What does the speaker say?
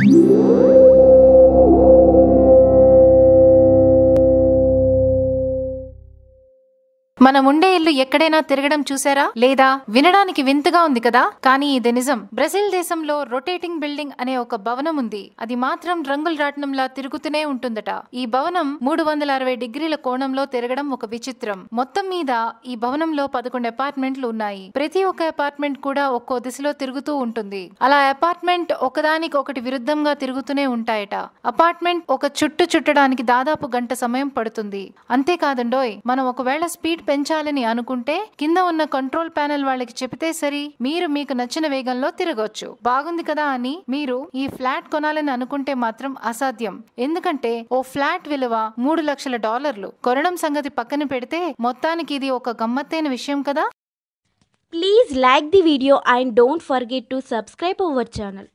Thank you. మనం ఉండే ఇల్లు ఎక్కడైనా తిరగడం చూసారా లేదా? వినడానికి వింతగా ఉంది కదా? కానీ ఇది నిజం. బ్రెజిల్ దేశంలో రొటేటింగ్ బిల్డింగ్ అనే ఒక భవనం ఉంది. అది మాత్రం రంగుల రాట్నంలా తిరుగుతూనే ఉంటుందట. ఈ భవనం మూడు వందల అరవై డిగ్రీల కోణంలో తిరగడం ఒక విచిత్రం. మొత్తం మీద ఈ భవనంలో పదకొండు అపార్ట్మెంట్లు ఉన్నాయి. ప్రతి ఒక్క అపార్ట్మెంట్ కూడా ఒక్కో దిశలో తిరుగుతూ ఉంటుంది. అలా అపార్ట్మెంట్ ఒకదానికి ఒకటి విరుద్ధంగా తిరుగుతూనే ఉంటాయట. అపార్ట్మెంట్ ఒక చుట్టు చుట్టడానికి దాదాపు గంట సమయం పడుతుంది. అంతేకాదండోయ్ మనం ఒకవేళ స్పీడ్ పెంచాలని అనుకుంటే కింద ఉన్న కంట్రోల్ ప్యానెల్ వాళ్ళకి చెబితే సరి మీరు మీకు నచ్చిన వేగంలో తిరగొచ్చు. బాగుంది కదా అని మీరు ఈ ఫ్లాట్ కొనాలని అనుకుంటే మాత్రం అసాధ్యం. ఎందుకంటే ఓ ఫ్లాట్ విలువ మూడు లక్షల డాలర్లు. కొనడం సంగతి పక్కన పెడితే మొత్తానికి ఇది ఒక గమ్మత్తైన విషయం కదా? Please like the video and don't forget to subscribe our channel